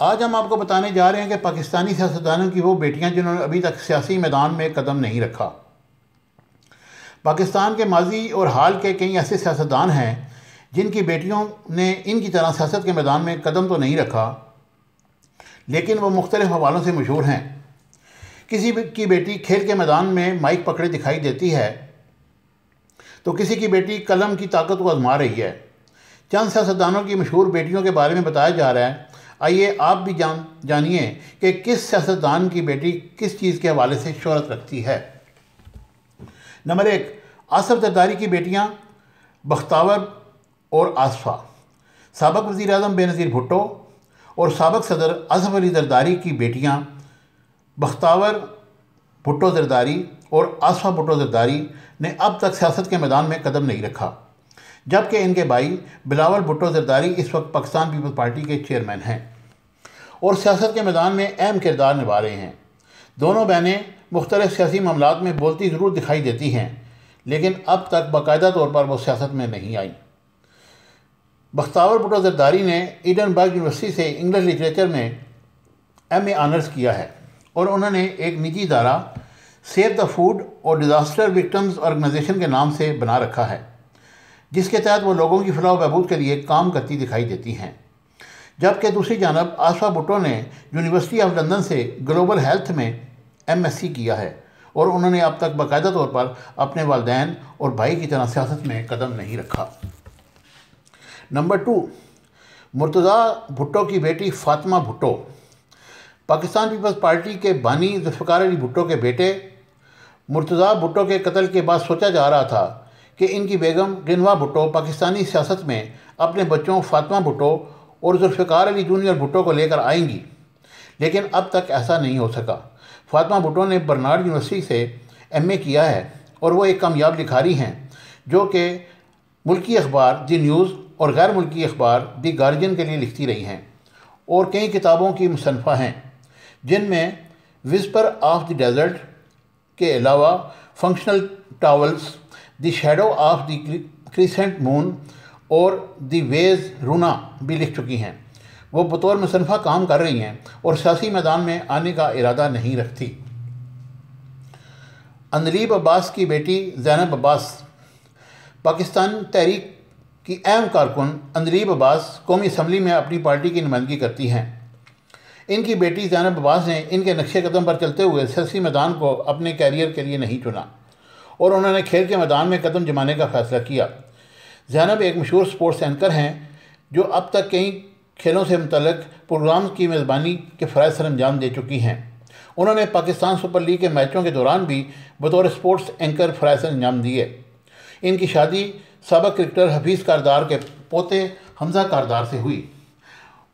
आज हम आपको बताने जा रहे हैं कि पाकिस्तानी सियासतदानों की वो बेटियाँ जिन्होंने अभी तक सियासी मैदान में कदम नहीं रखा। पाकिस्तान के माजी और हाल के कई ऐसे सियासतदान हैं जिनकी बेटियों ने इनकी तरह सियासत के मैदान में कदम तो नहीं रखा, लेकिन वो मुख्तलिफ़ हवालों से मशहूर हैं। किसी की बेटी खेल के मैदान में माइक पकड़े दिखाई देती है तो किसी की बेटी कलम की ताकत को आजमा रही है। चंद सियासतदानों की मशहूर बेटियों के बारे में बताया जा रहा है आइए आप भी जान, जानिए कि किस सियासतदान की बेटी किस चीज़ के हवाले से शहरत रखती है। नंबर एक, आसफ जरदारी की बेटियाँ बख्तावर और आसफा, सबक वज़ी अजम बेनज़ीर भुट्टो और सबक सदर असफ अली जरदारी की बेटियाँ बख्तावर भुट्टो जरदारी और आसफा भुट्टो जरदारी ने अब तक सियासत के मैदान में कदम नहीं रखा, जबकि इनके भाई बिलावल भुट्टो जरदारी इस वक्त पाकिस्तान पीपल्स पार्टी के चेयरमैन हैं। और सियासत के मैदान में अहम किरदार निभा रहे हैं। दोनों बहनें मुख्तलिफ़ सियासी मामला में बोलती ज़रूर दिखाई देती हैं, लेकिन अब तक बाकायदा तौर पर वो सियासत में नहीं आई। बख्तावर भुट्टो जरदारी ने ईडनबर्ग यूनिवर्सिटी से इंग्लिश लिटरेचर में एम ए आनर्स किया है और उन्होंने एक निजी इदारा सेव द फ़ूड और डिज़ास्टर विक्टम्स ऑर्गेनाइजेशन के नाम से बना रखा है, जिसके तहत वो लोगों की फलाह बहबूद के लिए काम करती दिखाई देती हैं। जबकि दूसरी जानब आसफा भुट्टो ने यूनिवर्सिटी ऑफ़ लंदन से ग्लोबल हेल्थ में एम एस सी किया है और उन्होंने अब तक बाकायदा तौर पर अपने वालदेन और भाई की तरह सियासत में कदम नहीं रखा। नंबर टू, मुर्तज़ा भुट्टो की बेटी फातिमा भुट्टो। पाकिस्तान पीपल्स पार्टी के बानी जुल्फ़ार अली भुट्टो के बेटे, मुर्तज़ा भुट्टो के कत्ल के बाद सोचा जा रहा था कि इनकी बेगम गिनवा भुट्टो पाकिस्तानी सियासत में अपने बच्चों फातिमा भुट्टो और जुल्फ़ार अली जूनियर भुट्टो को लेकर आएँगी। लेकिन अब तक ऐसा नहीं हो सका। फातमा भुट्टो ने बर्नार्ड यूनिवर्सिटी से एमए किया है और वो एक कामयाब लिखारी हैं, जो कि मुल्की अखबार दी न्यूज़ और गैर मुल्की अखबार दी गार्जियन के लिए लिखती रही हैं और कई किताबों की मुसनफ़ा हैं, जिनमें विस्पर ऑफ़ द डेजर्ट के अलावा functional towels, the shadow of the moon और द वेज रूना भी लिख चुकी हैं। वो बतौर मुसनफ़ा काम कर रही हैं और सियासी मैदान में आने का इरादा नहीं रखती। अंदलीब अब्बास की बेटी जैनब अब्बास। पाकिस्तान तहरीक की अहम कारकुन अंदलीब अब्बास कौमी असम्बली में अपनी पार्टी की नुमाइंदगी करती हैं। इनकी बेटी जैनब अब्बास ने इनके नक्शे कदम पर चलते हुए सियासी मैदान को अपने कैरियर के लिए नहीं चुना और उन्होंने खेल के मैदान में कदम जमाने का फैसला किया। जैनब एक मशहूर स्पोर्ट्स एंकर हैं, जो अब तक कई खेलों से मुतलक प्रोग्राम की मेज़बानी के फ़राज सर अंजाम दे चुकी हैं। उन्होंने पाकिस्तान सुपर लीग के मैचों के दौरान भी बतौर स्पोर्ट्स एंकर फ़राज अंजाम दिए। इनकी शादी सबक क्रिकेटर हफीज़ कारदार के पोते हमजा कारदार से हुई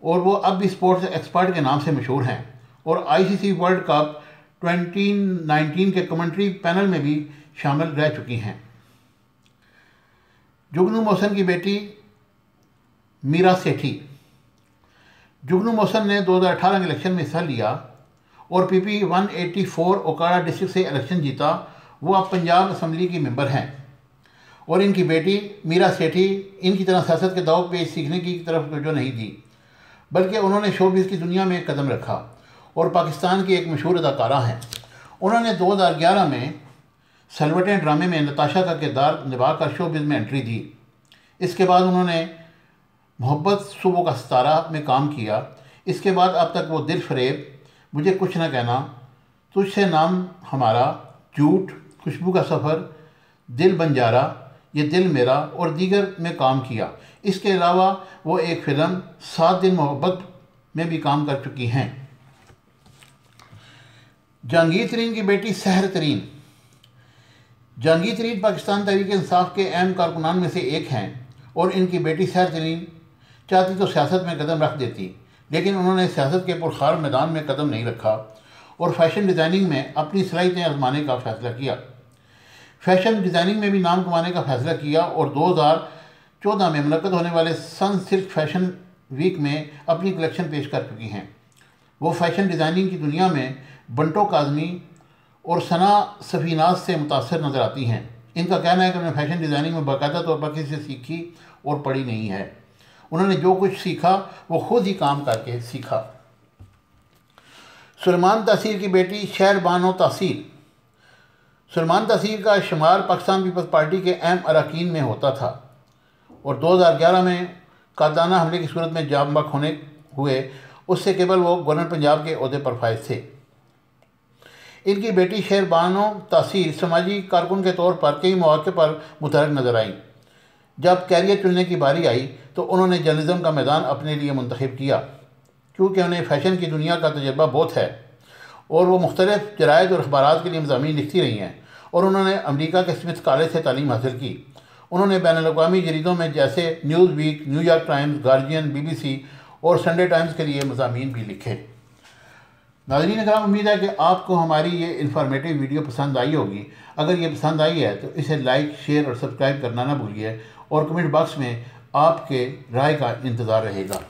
और वो अब भी स्पोर्ट्स एक्सपर्ट के नाम से मशहूर हैं और आईसीसी वर्ल्ड कप 2019 के कमेंट्री पैनल में भी शामिल रह चुकी हैं। जुगनू मोहसन की बेटी मीरा सेठी। जुगनू मोहसन ने 2018 के इलेक्शन में हिस्सा लिया और पीपी 184 ओकाड़ा डिस्ट्रिक्ट से इलेक्शन जीता। वो अब पंजाब असम्बली की मेंबर हैं और इनकी बेटी मीरा सेठी इनकी तरह सियासत के दाव पे सीखने की तरफ़ जो नहीं दी, बल्कि उन्होंने शोबिस की दुनिया में कदम रखा और पाकिस्तान की एक मशहूर अदाकारा हैं। उन्होंने 2011 में सलवटें ड्रामे में नताशा का किरदार निभाकर शोबिस में एंट्री दी। इसके बाद उन्होंने मोहब्बत सुबह का सितारा में काम किया। इसके बाद अब तक वो दिल फरेब, मुझे कुछ ना कहना, तुझसे नाम हमारा, झूठ, खुशबू का सफ़र, दिल बंजारा ये दिल मेरा और दीगर में काम किया। इसके अलावा वो एक फ़िल्म, सात दिन मोहब्बत में भी काम कर चुकी हैं। जहांगीर तरीन की बेटी सहर तरीन जहांगीर तरीन पाकिस्तान तहरीक इंसाफ के अहम कारकुनान में से एक हैं और इनकी बेटी सहर तरीन चाहती तो सियासत में कदम रख देती, लेकिन उन्होंने सियासत के पुरखार मैदान में कदम नहीं रखा और फ़ैशन डिज़ाइनिंग में अपनी सलाहियतें आजमाने का फ़ैसला किया। फ़ैशन डिज़ाइनिंग में भी नाम कमाने का फैसला किया और 2014 में मनद होने वाले सन सिल्क फ़ैशन वीक में अपनी कलेक्शन पेश कर चुकी हैं। वो फ़ैशन डिज़ाइनिंग की दुनिया में बंटो काजमी और सना सफ़ीनाज से मुतासर नज़र आती हैं। इनका कहना है कि उन्होंने फ़ैशन डिज़ाइनिंग में बाकायदा तौर पर किसी से सीखी और पढ़ी नहीं है। उन्होंने जो कुछ सीखा, वो खुद ही काम करके सीखा। सलमान तहसीर की बेटी शहर बानो तहसीर सलमान तहसीर का शुमार पाकिस्तान पीपल्स पार्टी के अहम अरकान में होता था और 2011 में कादाना हमले की सूरत में जाम बक होने हुए, उससे केवल वो गवर्नर पंजाब के अहदे पर फायज थे। इनकी बेटी शेर बानो तासीर समाजी कारकुन के तौर पर कई मौके पर मुतहरक नज़र आईं। जब कैरियर चुनने की बारी आई तो उन्होंने जर्नलिज्म का मैदान अपने लिए मंतखब किया, क्योंकि उन्हें फ़ैशन की दुनिया का तजर्बा बहुत है, और वो मुख्तलिफ़ जरायद और अखबार के लिए मजामी लिखती रही हैं, और उन्होंने अमरीका के स्मिथ कॉलेज से तालीम हासिल की। उन्होंने बैन अवी जरीदों में जैसे Newsweek New York Times, Guardian B B C और संडे टाइम्स के लिए मजामी भी लिखे। नाजरीन कराम उम्मीद है कि आपको हमारी ये इन्फॉर्मेटिव वीडियो पसंद आई होगी। अगर ये पसंद आई है तो इसे लाइक शेयर और सब्सक्राइब करना ना भूलिए और कमेंट बॉक्स में आपके राय का इंतज़ार रहेगा।